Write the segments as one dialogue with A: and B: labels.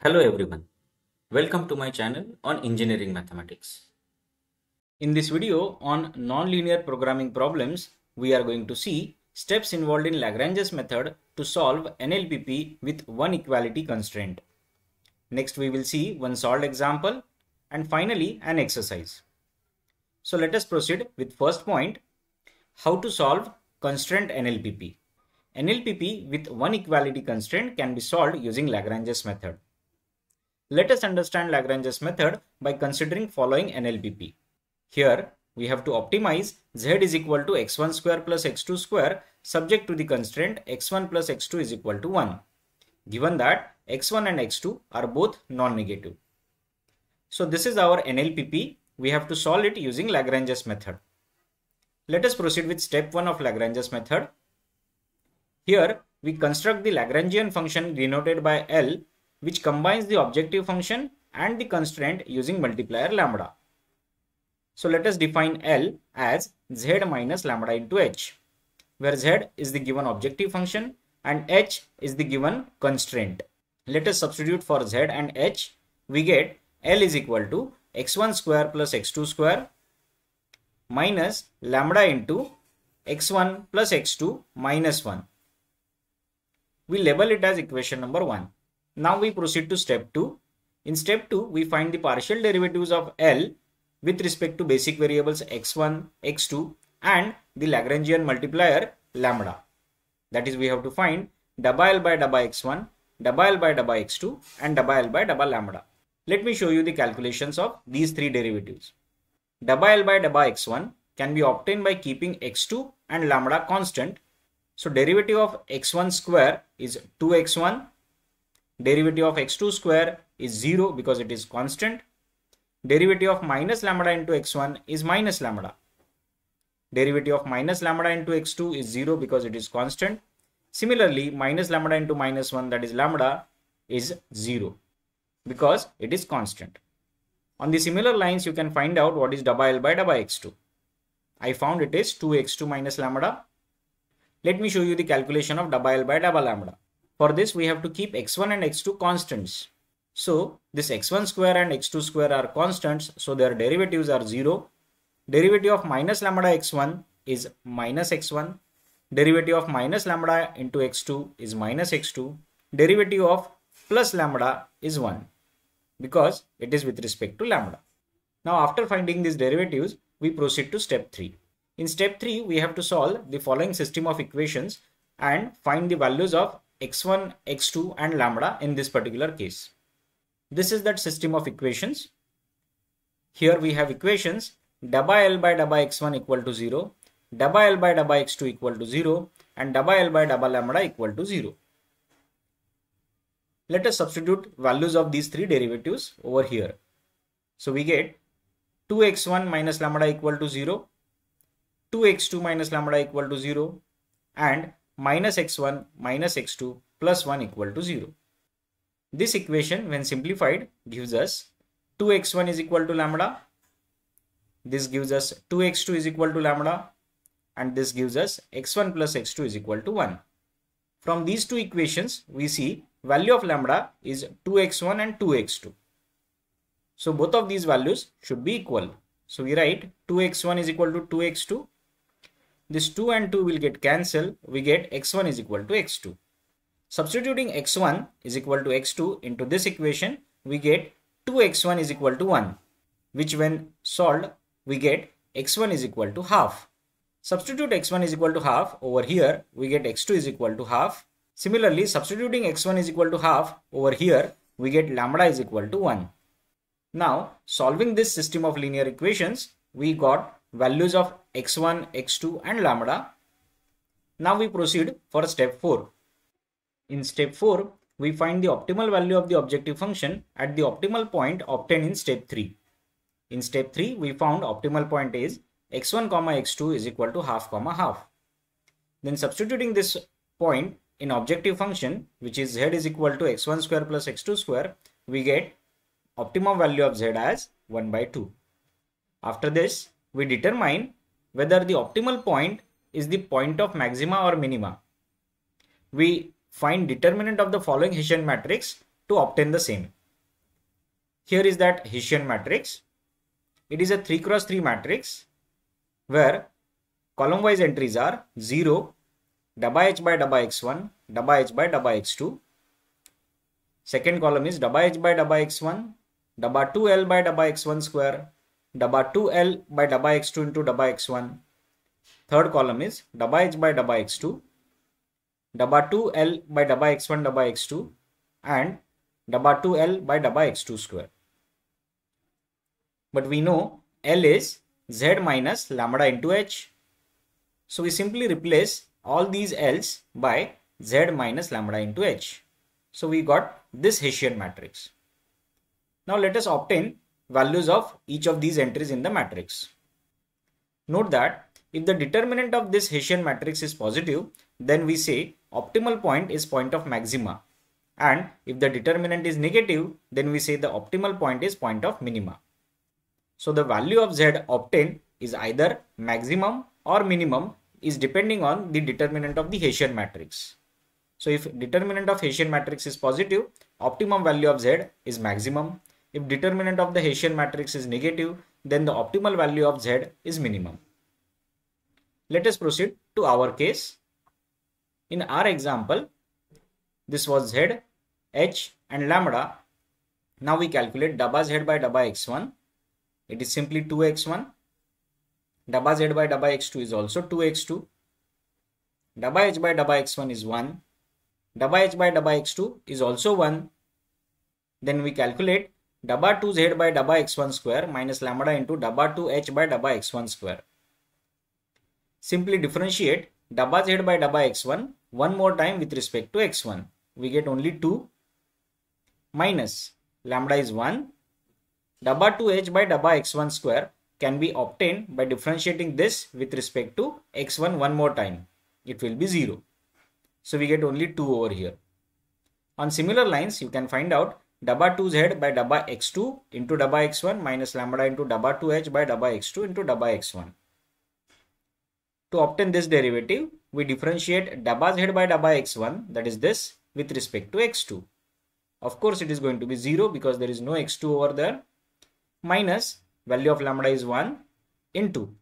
A: Hello everyone. Welcome to my channel on engineering mathematics. In this video on nonlinear programming problems, we are going to see steps involved in Lagrange's method to solve NLPP with one equality constraint. Next we will see one solved example and finally an exercise. So let us proceed with first point, how to solve constraint NLPP. NLPP with one equality constraint can be solved using Lagrange's method. Let us understand Lagrange's method by considering following NLPP. Here we have to optimize z is equal to x1 square plus x2 square subject to the constraint x1 plus x2 is equal to 1 given that x1 and x2 are both non-negative. So this is our NLPP. We have to solve it using Lagrange's method. Let us proceed with step 1 of Lagrange's method. Here we construct the Lagrangian function denoted by L which combines the objective function and the constraint using multiplier lambda. So let us define L as z minus lambda into h, where z is the given objective function and h is the given constraint. Let us substitute for z and h. We get L is equal to x1 square plus x2 square minus lambda into x1 plus x2 minus 1. We label it as equation number 1. Now we proceed to step 2. In step 2, we find the partial derivatives of L with respect to basic variables x1, x2 and the Lagrangian multiplier lambda. That is we have to find double L by double x1, double L by double x2 and double L by double lambda. Let me show you the calculations of these three derivatives. Double L by double x1 can be obtained by keeping x2 and lambda constant. So derivative of x1 square is 2x1 derivative of x2 square is 0 because it is constant. Derivative of minus lambda into x1 is minus lambda. Derivative of minus lambda into x2 is 0 because it is constant. Similarly, minus lambda into minus 1 that is lambda is 0 because it is constant. On the similar lines, you can find out what is double L by double x2. I found it is 2x2 minus lambda. Let me show you the calculation of double L by double lambda. For this, we have to keep x1 and x2 constants. So, this x1 square and x2 square are constants, so their derivatives are 0. Derivative of minus lambda x1 is minus x1. Derivative of minus lambda into x2 is minus x2. Derivative of plus lambda is 1 because it is with respect to lambda. Now, after finding these derivatives, we proceed to step 3. In step 3, we have to solve the following system of equations and find the values of x1, x2 and lambda in this particular case. This is that system of equations. Here we have equations double L by double x1 equal to 0, double L by double x2 equal to 0 and double L by double lambda equal to 0. Let us substitute values of these three derivatives over here. So we get 2x1 minus lambda equal to 0, 2x2 minus lambda equal to 0 and minus x1 minus x2 plus 1 equal to 0. This equation when simplified gives us 2x1 is equal to lambda. This gives us 2x2 is equal to lambda and this gives us x1 plus x2 is equal to 1. From these two equations we see value of lambda is 2x1 and 2x2. So both of these values should be equal. So we write 2x1 is equal to 2x2 this 2 and 2 will get cancelled. We get x1 is equal to x2. Substituting x1 is equal to x2 into this equation, we get 2x1 is equal to 1, which when solved, we get x1 is equal to half. Substitute x1 is equal to half. Over here, we get x2 is equal to half. Similarly, substituting x1 is equal to half. Over here, we get lambda is equal to 1. Now, solving this system of linear equations, we got values of x1, x2 and lambda. Now we proceed for step 4. In step 4, we find the optimal value of the objective function at the optimal point obtained in step 3. In step 3, we found optimal point is x1 comma x2 is equal to half comma half. Then substituting this point in objective function which is z is equal to x1 square plus x2 square, we get optimum value of z as 1 by 2. After this, we determine whether the optimal point is the point of maxima or minima. We find determinant of the following Hessian matrix to obtain the same. Here is that Hessian matrix. It is a 3 cross 3 matrix where column wise entries are 0, double h by double x1, double h by double x2. Second column is double h by double x1, double 2l by double x1 square, double 2l by double x2 into double x1. Third column is double h by double x2, double 2l by double x1 double x2 and double 2l by double x2 square. But we know L is z minus lambda into h. So we simply replace all these L's by z minus lambda into h. So we got this Hessian matrix. Now let us obtain values of each of these entries in the matrix. Note that if the determinant of this Hessian matrix is positive, then we say optimal point is point of maxima. And if the determinant is negative, then we say the optimal point is point of minima. So the value of z obtained is either maximum or minimum is depending on the determinant of the Hessian matrix. So if determinant of Hessian matrix is positive, optimum value of z is maximum. If determinant of the Hessian matrix is negative, then the optimal value of z is minimum. Let us proceed to our case. In our example, this was z, h and lambda. Now we calculate dabba z by dabba x1 it is simply 2x1 dabba z by dabba x2 is also 2x2 dabba h by dabba x1 is 1 dabba h by dabba x2 is also 1 then we calculate dabba 2z by dabba x1 square minus lambda into dabba 2h by dabba x1 square simply differentiate dabba z by dabba x1 one more time with respect to x1 we get only 2 minus lambda is 1 Dabba 2h by dabba x1 square can be obtained by differentiating this with respect to x1 one more time. It will be 0. So we get only 2 over here. On similar lines, you can find out dabba 2z by dabba x2 into dabba x1 minus lambda into dabba 2h by dabba x2 into dabba x1. To obtain this derivative, we differentiate dabba z by dabba x1 that is this with respect to x2. Of course, it is going to be 0 because there is no x2 over there minus value of lambda is 1 into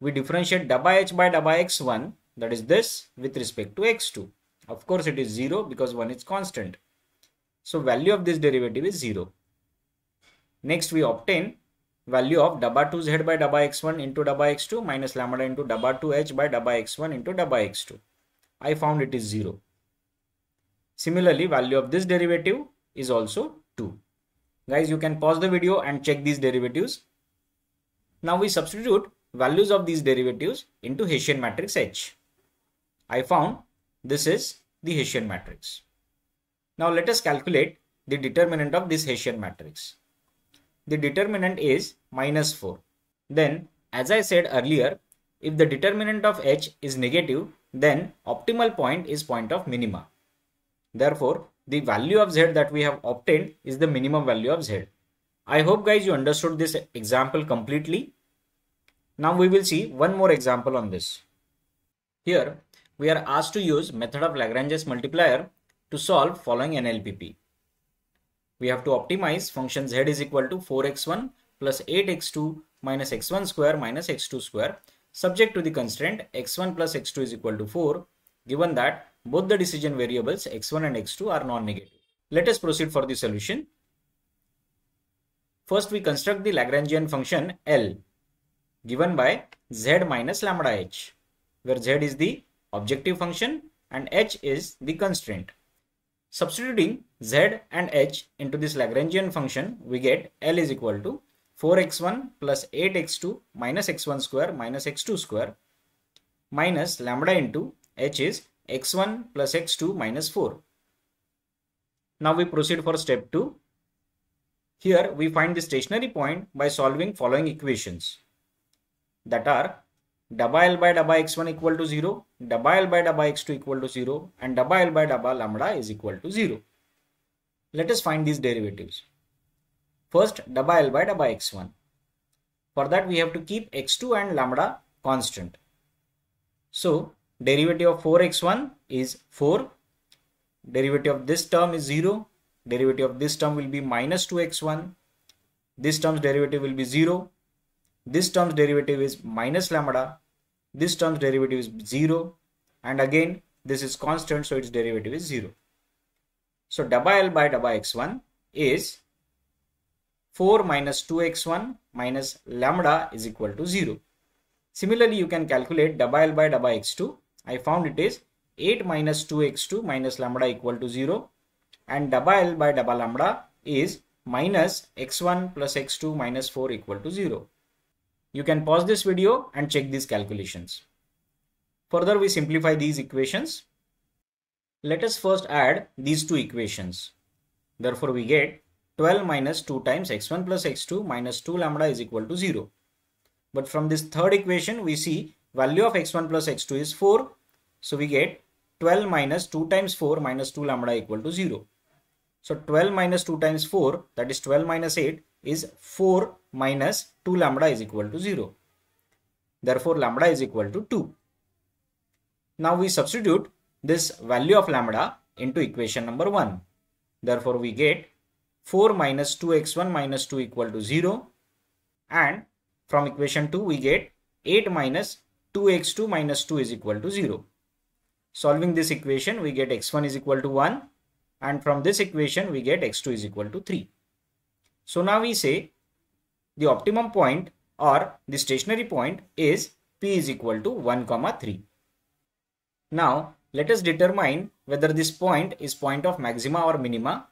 A: we differentiate dabba h by dabba x1 that is this with respect to x2 of course it is 0 because 1 is constant so value of this derivative is 0 next we obtain value of dabba 2z by dabba x1 into dabba x2 minus lambda into dabba 2h by dabba x1 into dabba x2 i found it is 0 similarly value of this derivative is also 2 Guys, you can pause the video and check these derivatives. Now we substitute values of these derivatives into Hessian matrix H. I found this is the Hessian matrix. Now let us calculate the determinant of this Hessian matrix. The determinant is minus 4. Then as I said earlier, if the determinant of H is negative, then optimal point is point of minima. Therefore, the value of z that we have obtained is the minimum value of z. I hope guys you understood this example completely. Now we will see one more example on this. Here we are asked to use method of Lagrange's multiplier to solve following NLPP. We have to optimize function z is equal to 4x1 plus 8x2 minus x1 square minus x2 square subject to the constraint x1 plus x2 is equal to 4 given that both the decision variables x1 and x2 are non-negative. Let us proceed for the solution. First we construct the Lagrangian function L given by z minus lambda h where z is the objective function and h is the constraint. Substituting z and h into this Lagrangian function we get L is equal to 4x1 plus 8x2 minus x1 square minus x2 square minus lambda into h is x1 plus x2 minus 4. Now we proceed for step 2. Here we find the stationary point by solving following equations that are double L by double x1 equal to 0, dabba L by dabba x2 equal to 0 and dabba L by dabba lambda is equal to 0. Let us find these derivatives. First dabba L by dabba x1. For that we have to keep x2 and lambda constant. So derivative of 4x1 is 4 derivative of this term is 0 derivative of this term will be minus 2x1. This term's derivative will be 0. This term's derivative is minus lambda. This term's derivative is 0. And again, this is constant, so its derivative is 0. So WL by x1 is 4 minus 2x1 minus lambda is equal to 0. Similarly, you can calculate WL by x2. I found it is 8 minus 2x2 minus lambda equal to 0 and WL by double lambda is minus x1 plus x2 minus 4 equal to 0. You can pause this video and check these calculations. Further, we simplify these equations. Let us first add these two equations. Therefore, we get 12 minus 2 times x1 plus x2 minus 2 lambda is equal to 0. But from this third equation, we see value of x1 plus x2 is 4. So we get 12 minus 2 times 4 minus 2 lambda equal to 0. So 12 minus 2 times 4 that is 12 minus 8 is 4 minus 2 lambda is equal to 0. Therefore lambda is equal to 2. Now we substitute this value of lambda into equation number 1. Therefore we get 4 minus 2x1 minus 2 equal to 0 and from equation 2 we get 8 minus 2x2 minus 2 is equal to 0. Solving this equation we get x1 is equal to 1 and from this equation we get x2 is equal to 3. So now we say the optimum point or the stationary point is p is equal to 1 comma 3. Now let us determine whether this point is point of maxima or minima.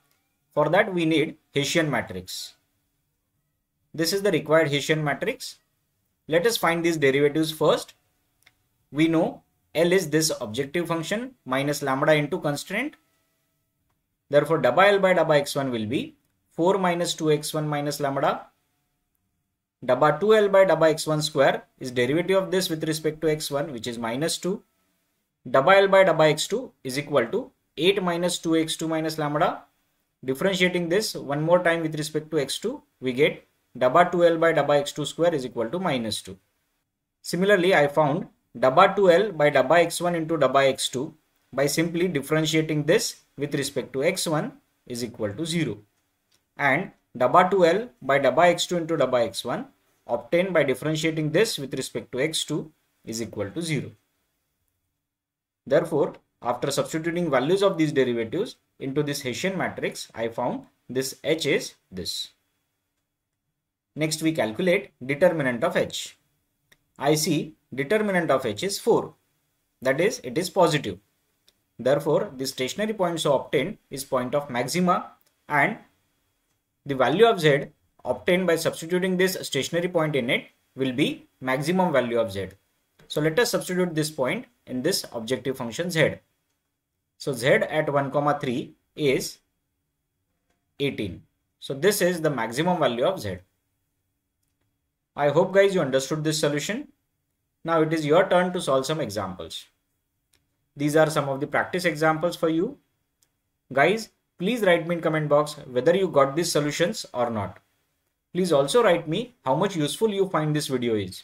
A: For that we need Hessian matrix. This is the required Hessian matrix. Let us find these derivatives first. We know L is this objective function minus lambda into constraint. Therefore, double L by double x1 will be 4 minus 2x1 minus lambda. 2L by x1 square is derivative of this with respect to x1 which is minus 2 L by x2 is equal to 8 minus 2x2 minus lambda. Differentiating this one more time with respect to x2, we get 2L by x2 square is equal to minus 2. Similarly, I found 2L by x1 into x2 by simply differentiating this with respect to x1 is equal to 0. And 2L by x2 into x1 obtained by differentiating this with respect to x2 is equal to 0. Therefore, after substituting values of these derivatives into this Hessian matrix, I found this H is this. Next we calculate determinant of H. I see determinant of H is 4. That is, it is positive. Therefore, the stationary point so obtained is point of maxima and the value of Z obtained by substituting this stationary point in it will be maximum value of Z. So let us substitute this point in this objective function z. So z at 1 comma 3 is 18. So this is the maximum value of z. I hope guys you understood this solution. Now it is your turn to solve some examples. These are some of the practice examples for you. Guys, please write me in comment box whether you got these solutions or not. Please also write me how much useful you find this video is.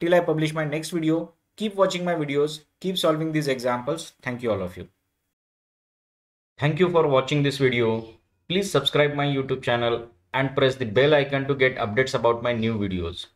A: Till I publish my next video, keep watching my videos, keep solving these examples. Thank you all of you. Thank you for watching this video. Please subscribe my YouTube channel and press the bell icon to get updates about my new videos.